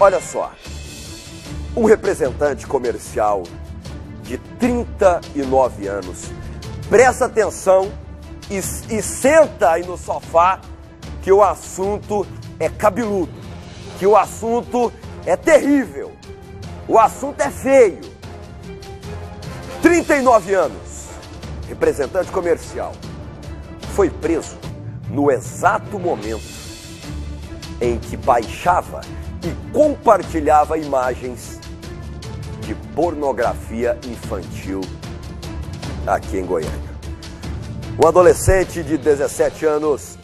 Olha só, um representante comercial de 39 anos, presta atenção e, e senta aí no sofá que o assunto é cabeludo, que o assunto é terrível, o assunto é feio. 39 anos, representante comercial, foi preso no exato momento em que baixava e compartilhava imagens de pornografia infantil aqui em Goiânia. Um adolescente de 17 anos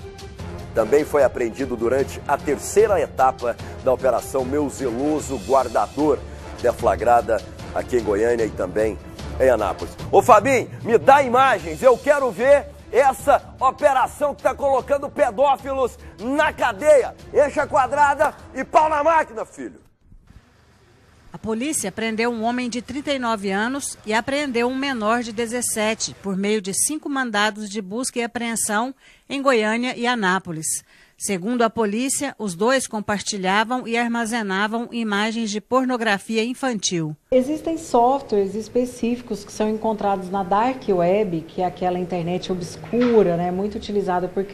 também foi apreendido durante a terceira etapa da Operação Meu Zeloso Guardador, deflagrada aqui em Goiânia e também em Anápolis. Ô Fabinho, me dá imagens, eu quero ver essa operação que está colocando pedófilos na cadeia. Eixa quadrada e pau na máquina, filho. A polícia prendeu um homem de 39 anos e apreendeu um menor de 17 por meio de cinco mandados de busca e apreensão em Goiânia e Anápolis. Segundo a polícia, os dois compartilhavam e armazenavam imagens de pornografia infantil. Existem softwares específicos que são encontrados na dark web, que é aquela internet obscura, né, muito utilizada por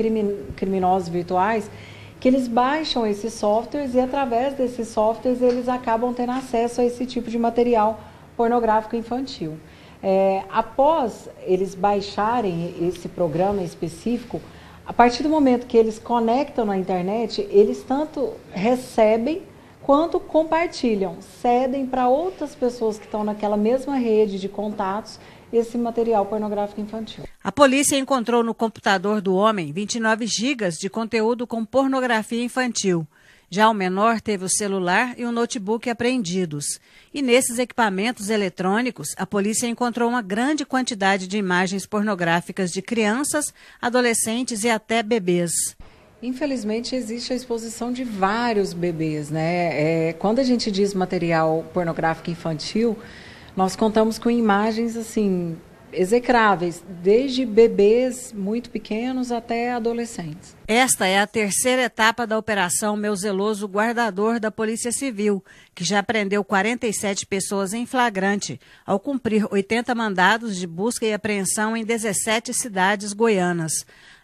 criminosos virtuais, que eles baixam esses softwares e através desses softwares eles acabam tendo acesso a esse tipo de material pornográfico infantil. É, após eles baixarem esse programa específico, a partir do momento que eles conectam na internet, eles tanto recebem quanto compartilham, cedem para outras pessoas que estão naquela mesma rede de contatos esse material pornográfico infantil. A polícia encontrou no computador do homem 29 gigas de conteúdo com pornografia infantil. Já o menor teve o celular e o notebook apreendidos. E nesses equipamentos eletrônicos, a polícia encontrou uma grande quantidade de imagens pornográficas de crianças, adolescentes e até bebês. Infelizmente existe a exposição de vários bebês, né? É, quando a gente diz material pornográfico infantil, nós contamos com imagens assim execráveis, desde bebês muito pequenos até adolescentes. Esta é a terceira etapa da operação Meu Zeloso Guardador da Polícia Civil, que já prendeu 47 pessoas em flagrante, ao cumprir 80 mandados de busca e apreensão em 17 cidades goianas.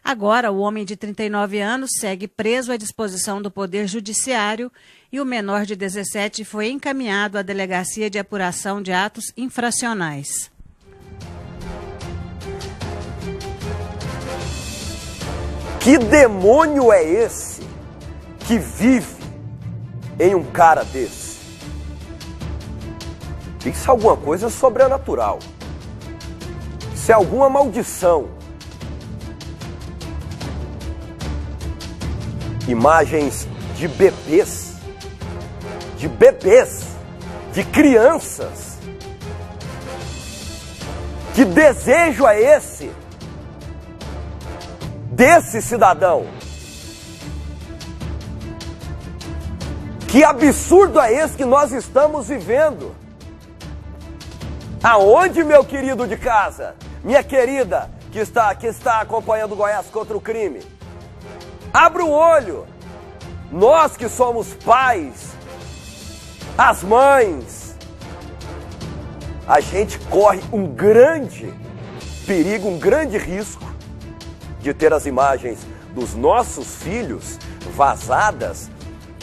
Agora, o homem de 39 anos segue preso à disposição do Poder Judiciário e o menor de 17 foi encaminhado à Delegacia de Apuração de Atos Infracionais. Que demônio é esse que vive em um cara desse? Isso é alguma coisa sobrenatural. Isso é alguma maldição. Imagens de bebês, de bebês, de crianças. Que desejo é esse? Desse cidadão. Que absurdo é esse que nós estamos vivendo? Aonde, meu querido de casa, minha querida que está, que está acompanhando Goiás contra o crime? Abra o olho. Nós que somos pais, as mães, a gente corre um grande perigo, um grande risco de ter as imagens dos nossos filhos vazadas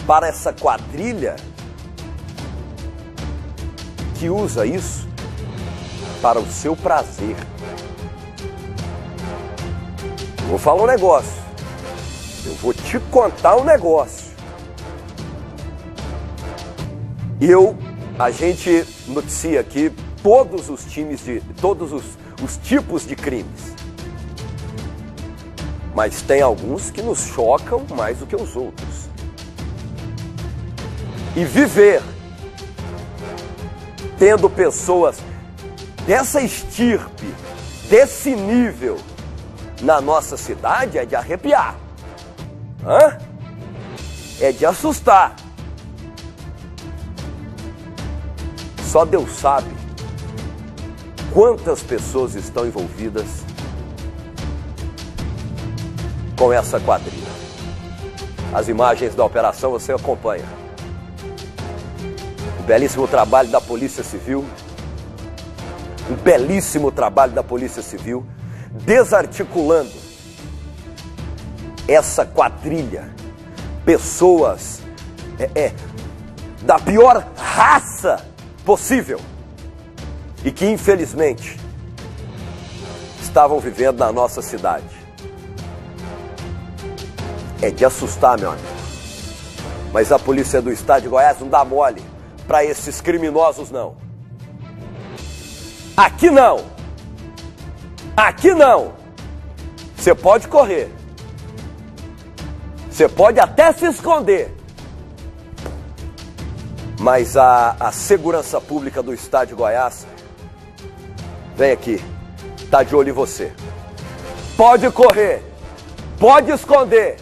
para essa quadrilha que usa isso para o seu prazer. Vou falar um negócio. Eu vou te contar um negócio. Eu, a gente noticia aqui todos os times de todos os, os tipos de crimes. Mas tem alguns que nos chocam mais do que os outros. E viver tendo pessoas dessa estirpe, desse nível na nossa cidade é de arrepiar. Hã? É de assustar. Só Deus sabe quantas pessoas estão envolvidas com essa quadrilha. As imagens da operação você acompanha belíssimo trabalho da Polícia Civil, um belíssimo trabalho da Polícia Civil, desarticulando essa quadrilha, pessoas é, é, da pior raça possível e que infelizmente estavam vivendo na nossa cidade. É de assustar, meu amigo. Mas a polícia do estado de Goiás não dá mole para esses criminosos, não. Aqui não. Aqui não. Você pode correr. Você pode até se esconder. Mas a, a segurança pública do estado de Goiás vem aqui, tá de olho em você. Pode correr, pode esconder,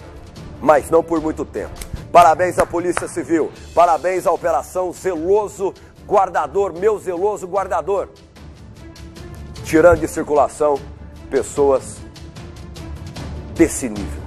mas não por muito tempo. Parabéns à Polícia Civil, parabéns à Operação Zeloso Guardador, meu zeloso guardador. Tirando de circulação pessoas desse nível.